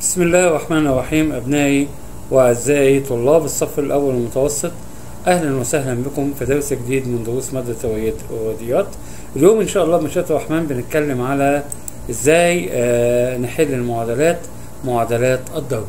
بسم الله الرحمن الرحيم أبنائي وأعزائي طلاب الصف الأول المتوسط أهلا وسهلا بكم في درس جديد من دروس مادة الرياضيات. اليوم إن شاء الله بمشيئة الرحمن بنتكلم على إزاي آه نحل المعادلات معادلات الضرب.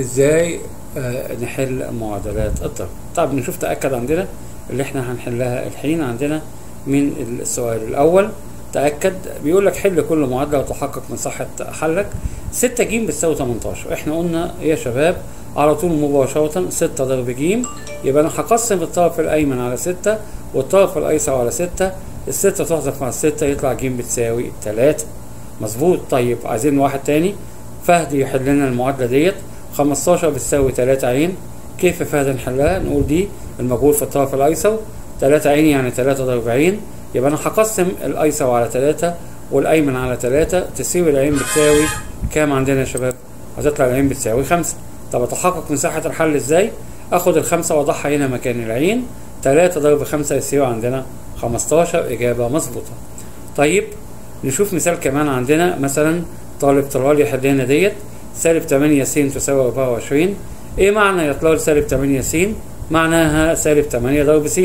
إزاي آه نحل معادلات الضرب. طب نشوف تأكد عندنا اللي إحنا هنحلها الحين عندنا من السؤال الأول. تأكد. بيقول لك حل كل معادلة وتحقق من صحة حلك. 6 ج بتساوي 18 إحنا قلنا يا شباب على طول مباشرة 6 ضرب ج يبقى أنا هقسم الطرف الأيمن على 6 والطرف الأيسر على 6 الستة تحذف مع الستة يطلع ج بتساوي 3 مظبوط. طيب عايزين واحد تاني؟ فهد يحل لنا المعادلة ديت. 15 بتساوي 3 عين. كيف فهد نحلها؟ نقول دي المجهول في الطرف الأيسر. 3 عين يعني 3 ضرب عين. يبقى أنا هقسم الأيسر على 3 والأيمن على 3 تساوي العين بتساوي كام عندنا يا شباب؟ هتطلع العين بتساوي 5 طب أتحقق مساحة الحل إزاي؟ آخد الخمسة واضعها هنا مكان العين. 3 ضرب 5 يساوي عندنا 15 إجابة مظبوطة. طيب نشوف مثال كمان عندنا. مثلا طالب طلال يحل لنا ديت. سالب 8 س تساوي 24 إيه معنى يا طلال سالب 8 س معناها سالب 8 ضرب س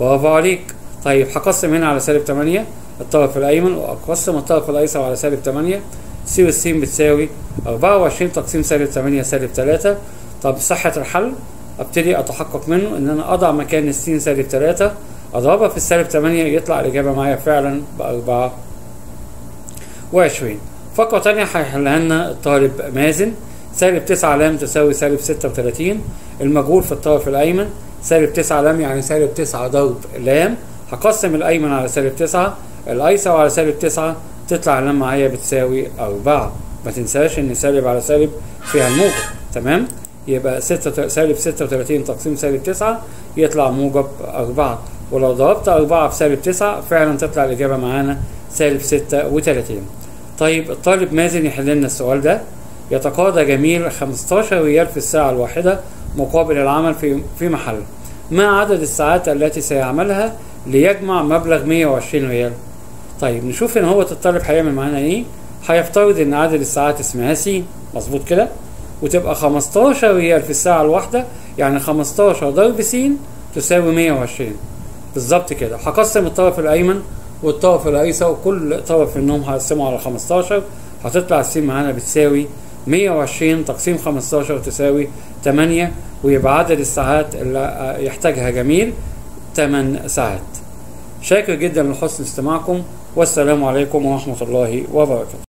برافو عليك طيب هقسم هنا على سالب 8 الطرف الأيمن وأقسم الطرف الأيسر على سالب 8 س والس بتساوي 24 تقسيم سالب 8 سالب 3 طب صحة الحل أبتدي أتحقق منه إن أنا أضع مكان الس سالب 3 أضربها في السالب 8 يطلع الإجابة معايا فعلا ب 24 فقرة تانية هيحلها لنا الطالب مازن. سالب 9 لام تساوي سالب 36 المجهول في الطرف الأيمن سالب 9 لام يعني سالب 9 ضرب لام. هقسم الأيمن على سالب 9 الأيسر على سالب 9 تطلع اللام معايا بتساوي 4 ما تنساش إن سالب على سالب فيها الموجب تمام؟ يبقى 6 سالب 36 تقسيم سالب 9 يطلع موجب 4 ولو ضربت 4 في سالب 9 فعلا تطلع الإجابة معانا سالب 36 طيب الطالب مازن يحل لنا السؤال ده. يتقاضى جميل 15 ريال في الساعة الواحدة. مقابل العمل في في محل. ما عدد الساعات التي سيعملها ليجمع مبلغ 120 ريال؟ طيب نشوف إن هو الطالب هيعمل معانا إيه. هيفترض إن عدد الساعات اسمها س مظبوط كده. وتبقى 15 ريال في الساعة الواحدة يعني 15 ضرب س تساوي 120 بالظبط كده. هقسم الطرف الأيمن والطرف الأيسر وكل طرف منهم هقسمه على 15 هتطلع الس معانا بتساوي 120 تقسيم 15 تساوي 8 ويبقى عدد الساعات اللي يحتاجها جميل 8 ساعات. شاكر جدا لحسن استماعكم والسلام عليكم ورحمة الله وبركاته.